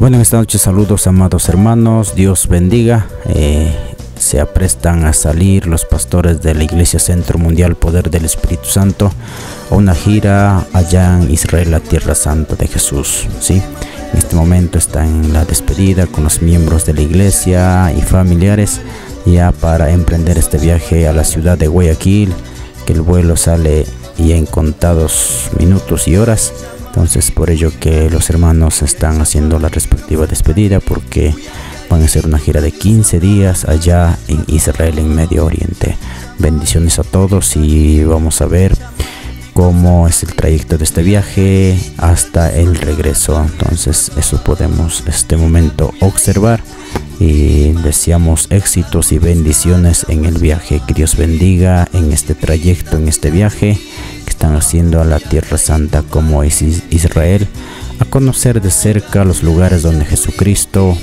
Bueno, esta noche saludos amados hermanos, Dios bendiga. Eh, se aprestan a salir los pastores de la Iglesia Centro Mundial Poder del Espíritu Santo a una gira allá en Israel, la Tierra Santa de Jesús. ¿sí? En este momento están en la despedida con los miembros de la iglesia y familiares ya para emprender este viaje a la ciudad de Guayaquil, que el vuelo sale ya en contados minutos y horas entonces por ello que los hermanos están haciendo la respectiva despedida porque van a hacer una gira de 15 días allá en Israel, en Medio Oriente. Bendiciones a todos y vamos a ver cómo es el trayecto de este viaje hasta el regreso. Entonces eso podemos este momento observar y deseamos éxitos y bendiciones en el viaje. Que Dios bendiga en este trayecto, en este viaje están haciendo a la Tierra Santa como es Israel, a conocer de cerca los lugares donde Jesucristo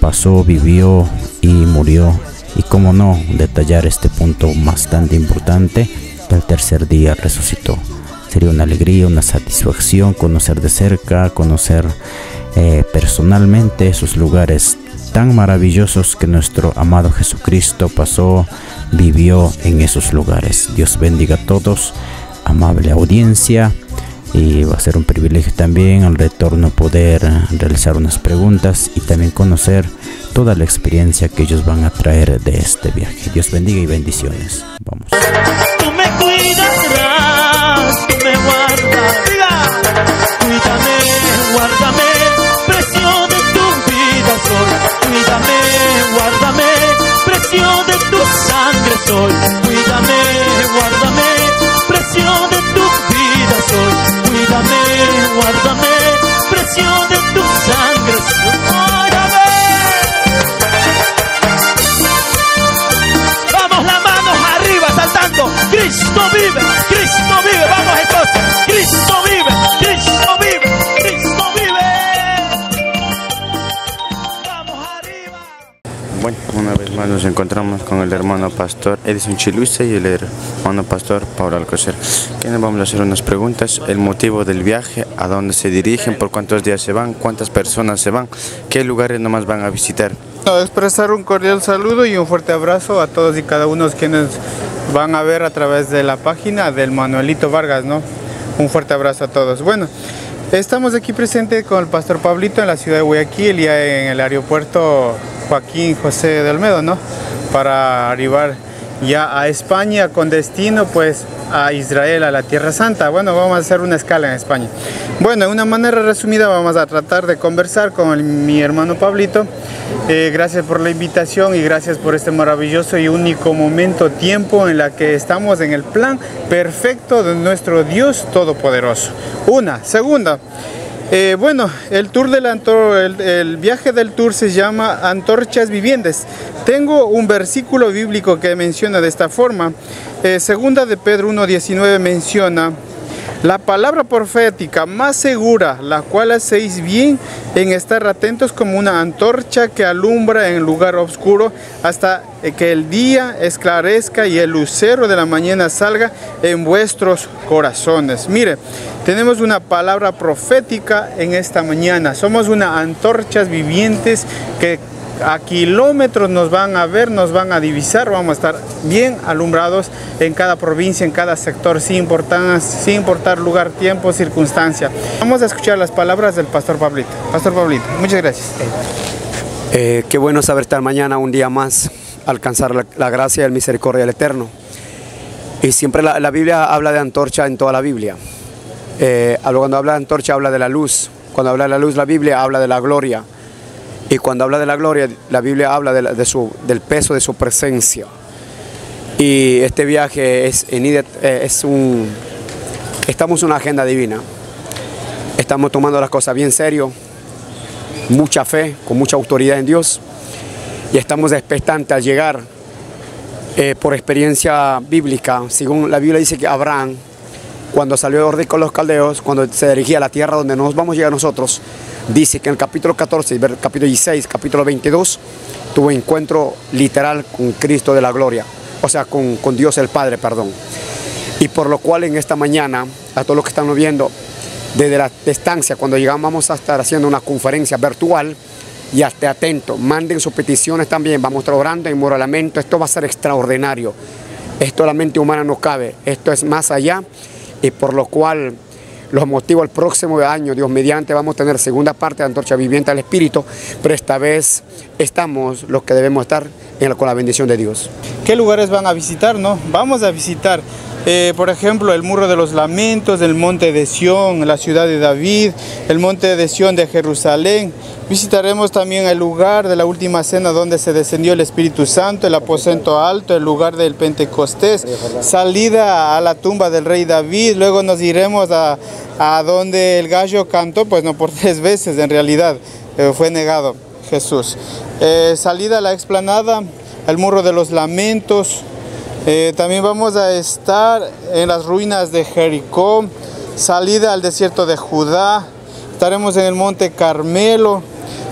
pasó, vivió y murió. Y como no, detallar este punto bastante importante, que tercer día resucitó. Sería una alegría, una satisfacción conocer de cerca, conocer eh, personalmente esos lugares tan maravillosos que nuestro amado Jesucristo pasó, vivió en esos lugares. Dios bendiga a todos amable audiencia y va a ser un privilegio también al retorno poder realizar unas preguntas y también conocer toda la experiencia que ellos van a traer de este viaje. Dios bendiga y bendiciones. Vamos. Encontramos con el hermano pastor Edison Chiluisa y el hermano pastor Pablo Alcocer. Que nos vamos a hacer unas preguntas, el motivo del viaje, a dónde se dirigen, por cuántos días se van, cuántas personas se van, qué lugares nomás van a visitar. expresar un cordial saludo y un fuerte abrazo a todos y cada uno quienes van a ver a través de la página del Manuelito Vargas, ¿no? Un fuerte abrazo a todos. Bueno, estamos aquí presentes con el pastor Pablito en la ciudad de Guayaquil y en el aeropuerto Joaquín José de Almedo, ¿no? Para arribar ya a España con destino pues a Israel, a la Tierra Santa. Bueno, vamos a hacer una escala en España. Bueno, de una manera resumida vamos a tratar de conversar con mi hermano Pablito. Eh, gracias por la invitación y gracias por este maravilloso y único momento, tiempo en la que estamos en el plan perfecto de nuestro Dios Todopoderoso. Una. Segunda. Eh, bueno, el tour del el, viaje del tour se llama Antorchas Vivientes. Tengo un versículo bíblico que menciona de esta forma. Eh, segunda de Pedro 1.19 menciona la palabra profética más segura, la cual hacéis bien en estar atentos como una antorcha que alumbra en lugar oscuro hasta que el día esclarezca y el lucero de la mañana salga en vuestros corazones. Mire, tenemos una palabra profética en esta mañana. Somos una antorchas vivientes que a kilómetros nos van a ver, nos van a divisar, vamos a estar bien alumbrados en cada provincia, en cada sector, sin importar, sin importar lugar, tiempo, circunstancia. Vamos a escuchar las palabras del pastor Pablito. Pastor Pablito, muchas gracias. Eh, qué bueno saber estar mañana un día más, alcanzar la, gracia y el misericordia del Eterno. Y siempre la, Biblia habla de antorcha en toda la Biblia. Eh, cuando habla de antorcha habla de la luz. Cuando habla de la luz la Biblia habla de la gloria. Y cuando habla de la gloria, la Biblia habla del peso de su presencia. Y este viaje es, eh, es un... Estamos en una agenda divina. Estamos tomando las cosas bien serio, mucha fe, con mucha autoridad en Dios. Y estamos expectantes al llegar eh, por experiencia bíblica. Según la Biblia dice que Abraham, cuando salió de orden con los caldeos, cuando se dirigía a la tierra donde nos vamos a llegar nosotros, dice que en el capítulo 14, capítulo 16, capítulo 22, tuvo encuentro literal con Cristo de la gloria, o sea, con, Dios el Padre, perdón. Y por lo cual en esta mañana, a todos los que están viendo, desde la distancia, cuando llegamos a estar haciendo una conferencia virtual y esté atento, manden sus peticiones también, vamos a estar orando en moralamento, esto va a ser extraordinario, esto la mente humana no cabe, esto es más allá y por lo cual los motivos el próximo año, Dios mediante, vamos a tener segunda parte de Antorcha Viviente al Espíritu, pero esta vez estamos los que debemos estar con la bendición de Dios. ¿Qué lugares van a visitar? No, vamos a visitar eh, por ejemplo, el Muro de los Lamentos, el Monte de Sión, la ciudad de David, el Monte de Sión de Jerusalén. Visitaremos también el lugar de la última cena donde se descendió el Espíritu Santo, el aposento alto, el lugar del Pentecostés, salida a la tumba del rey David, luego nos iremos a, donde el gallo cantó, pues no por tres veces en realidad, eh, fue negado Jesús. Eh, salida a la explanada, el Muro de los Lamentos, eh, también vamos a estar en las ruinas de Jericó, salida al desierto de Judá, estaremos en el monte Carmelo,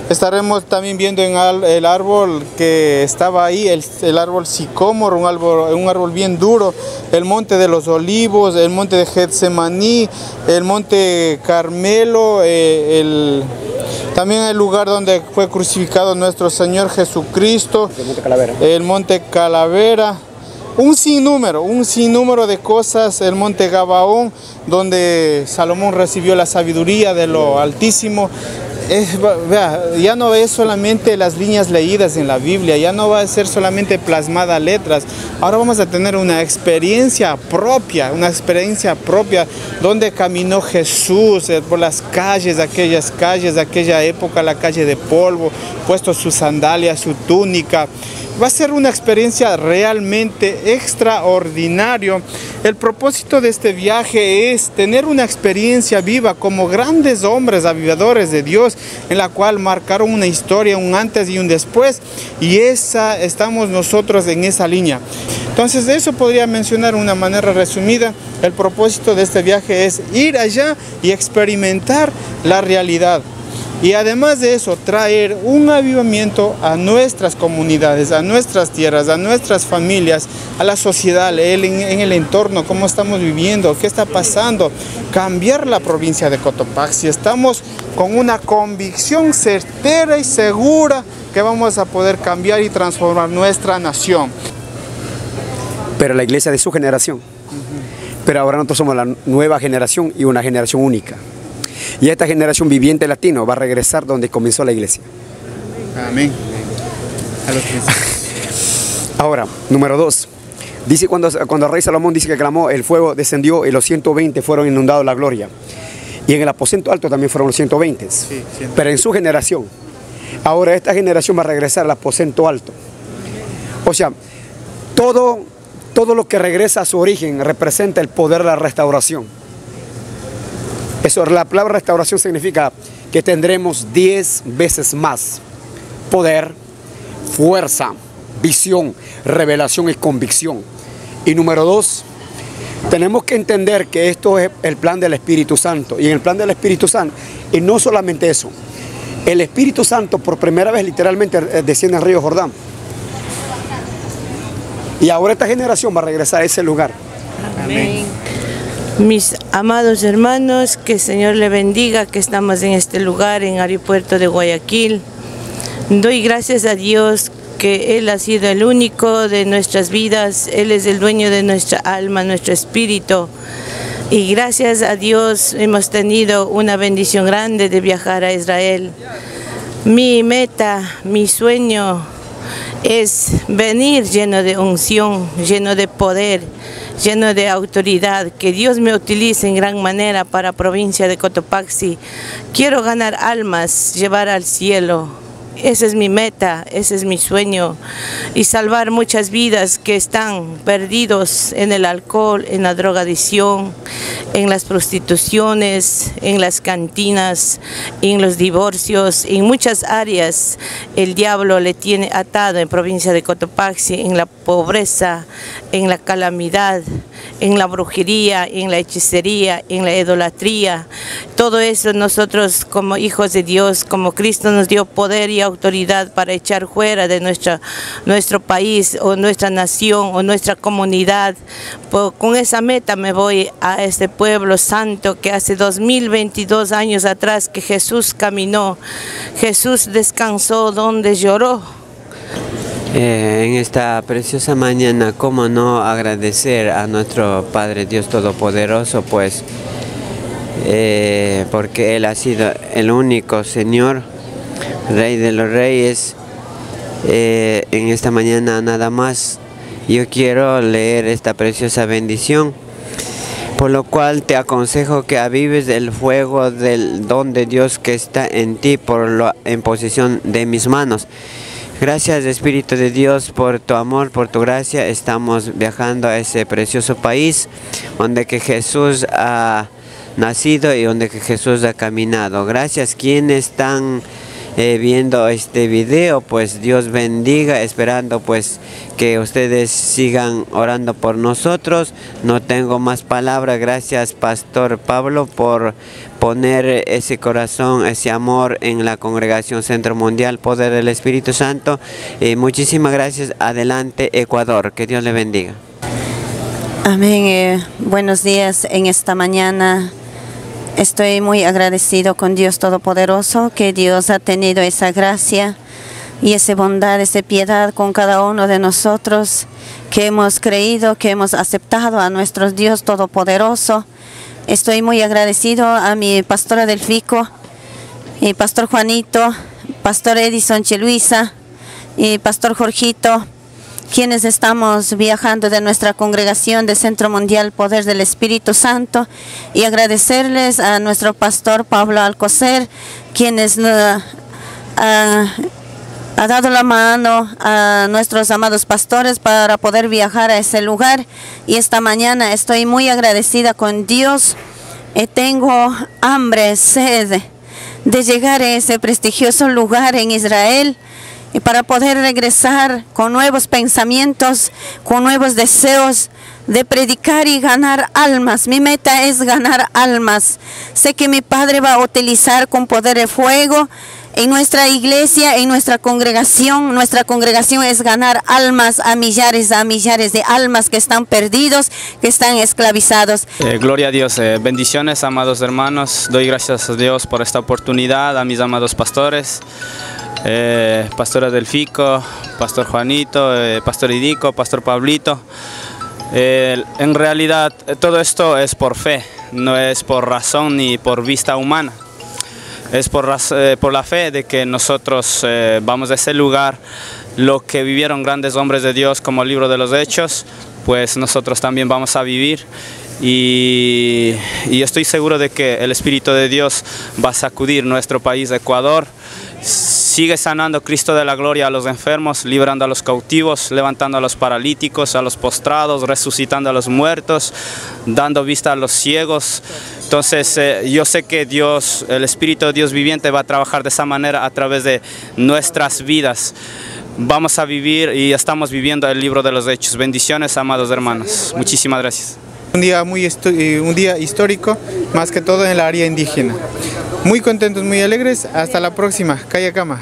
estaremos también viendo en el árbol que estaba ahí, el, árbol sicómoro, un árbol, un árbol bien duro, el monte de los olivos, el monte de Getsemaní, el monte Carmelo, eh, también el lugar donde fue crucificado nuestro Señor Jesucristo, el monte Calavera. El monte Calavera un sinnúmero, un sinnúmero de cosas, el monte Gabaón, donde Salomón recibió la sabiduría de lo altísimo. ya no es solamente las líneas leídas en la Biblia, ya no va a ser solamente plasmada letras, ahora vamos a tener una experiencia propia, una experiencia propia donde caminó Jesús eh, por las calles, aquellas calles de aquella época, la calle de polvo, puesto su sandalia, su túnica, Va a ser una experiencia realmente extraordinario. El propósito de este viaje es tener una experiencia viva como grandes hombres avivadores de Dios, en la cual marcaron una historia, un antes y un después, y esa estamos nosotros en esa línea. Entonces, eso podría mencionar de una manera resumida. El propósito de este viaje es ir allá y experimentar la realidad y además de eso traer un avivamiento a nuestras comunidades, a nuestras tierras, a nuestras familias, a la sociedad, en, el entorno, cómo estamos viviendo, qué está pasando, cambiar la provincia de Cotopaxi. Estamos con una convicción certera y segura que vamos a poder cambiar y transformar nuestra nación. Pero la iglesia de su generación. Pero ahora nosotros somos la nueva generación y una generación única. Y esta generación viviente latino va a regresar donde comenzó la iglesia. Amén. Ahora, número dos. Dice cuando, cuando el rey Salomón dice que clamó, el fuego descendió y los 120 fueron inundados la gloria. Y en el aposento alto también fueron los 120. Pero en su generación. Ahora esta generación va a regresar al aposento alto. O sea, todo, todo lo que regresa a su origen representa el poder de la restauración. Eso, la palabra restauración significa que tendremos 10 veces más poder, fuerza, visión, revelación y convicción. Y número dos, tenemos que entender que esto es el plan del Espíritu Santo. Y en el plan del Espíritu Santo, y no solamente eso, el Espíritu Santo por primera vez literalmente eh, desciende al río Jordán. Y ahora esta generación va a regresar a ese lugar. Amén. Mis amados hermanos, que el Señor le bendiga que estamos en este lugar, en aeropuerto de Guayaquil. Doy gracias a Dios que Él ha sido el único de nuestras vidas, Él es el dueño de nuestra alma, nuestro espíritu. Y gracias a Dios hemos tenido una bendición grande de viajar a Israel. Mi meta, mi sueño es venir lleno de unción, lleno de poder, lleno de autoridad, que Dios me utilice en gran manera para provincia de Cotopaxi. Quiero ganar almas, llevar al cielo. Esa es mi meta, ese es mi sueño. Y salvar muchas vidas que están perdidos en el alcohol, en la drogadicción, en las prostituciones, en las cantinas, en los divorcios, en muchas áreas. El diablo le tiene atado en provincia de Cotopaxi, en la pobreza, en la calamidad, en la brujería, en la hechicería, en la idolatría. Todo eso nosotros como hijos de Dios, como Cristo nos dio poder y autoridad para echar fuera de nuestro país o nuestra nación o nuestra comunidad. con esa meta me voy a este pueblo santo que hace 2022 años atrás que Jesús caminó, Jesús descansó donde lloró. Eh, en esta preciosa mañana, ¿cómo no agradecer a nuestro Padre Dios Todopoderoso? Pues eh, porque Él ha sido el único Señor, Rey de los Reyes. Eh, en esta mañana nada más yo quiero leer esta preciosa bendición, por lo cual te aconsejo que avives el fuego del don de Dios que está en ti por la imposición de mis manos. Gracias Espíritu de Dios por tu amor, por tu gracia. Estamos viajando a ese precioso país donde que Jesús ha nacido y donde que Jesús ha caminado. Gracias quienes están eh, viendo este video, pues Dios bendiga, esperando pues que ustedes sigan orando por nosotros. No tengo más palabras, gracias Pastor Pablo por poner ese corazón, ese amor en la congregación Centro Mundial, Poder del Espíritu Santo. y muchísimas gracias, adelante Ecuador, que Dios le bendiga. Amén, eh, buenos días en esta mañana. Estoy muy agradecido con Dios Todopoderoso, que Dios ha tenido esa gracia y esa bondad, esa piedad con cada uno de nosotros, que hemos creído, que hemos aceptado a nuestro Dios Todopoderoso. Estoy muy agradecido a mi pastora del FICO, y pastor Juanito, pastor Edison Cheluisa y pastor Jorgito, quienes estamos viajando de nuestra congregación de Centro Mundial Poder del Espíritu Santo y agradecerles a nuestro pastor Pablo Alcocer, quienes ha, ha dado la mano a nuestros amados pastores para poder viajar a ese lugar y esta mañana estoy muy agradecida con Dios. y tengo hambre, sed de llegar a ese prestigioso lugar en Israel y para poder regresar con nuevos pensamientos, con nuevos deseos de predicar y ganar almas. Mi meta es ganar almas. Sé que mi Padre va a utilizar con poder de fuego en nuestra iglesia, en nuestra congregación. Nuestra congregación es ganar almas a millares, a millares de almas que están perdidos, que están esclavizados. Eh, gloria a Dios. Eh, bendiciones, amados hermanos. Doy gracias a Dios por esta oportunidad, a mis amados pastores eh, Pastora del Fico, Pastor Juanito, eh, Pastor Idico, Pastor Pablito. en realidad todo esto es por fe, no es por razón ni por vista humana. Es por, eh, la fe de que nosotros eh, vamos a ese lugar, lo que vivieron grandes hombres de Dios como el libro de los hechos, pues nosotros también vamos a vivir y, y, estoy seguro de que el Espíritu de Dios va a sacudir nuestro país, Ecuador, Sigue sanando Cristo de la gloria a los enfermos, librando a los cautivos, levantando a los paralíticos, a los postrados, resucitando a los muertos, dando vista a los ciegos. Entonces eh, yo sé que Dios, el Espíritu de Dios viviente va a trabajar de esa manera a través de nuestras vidas. Vamos a vivir y estamos viviendo el libro de los hechos. Bendiciones, amados hermanos. Muchísimas gracias. Un día, muy eh, un día histórico, más que todo en el área indígena. Muy contentos, muy alegres. Hasta la próxima. Calle Cama.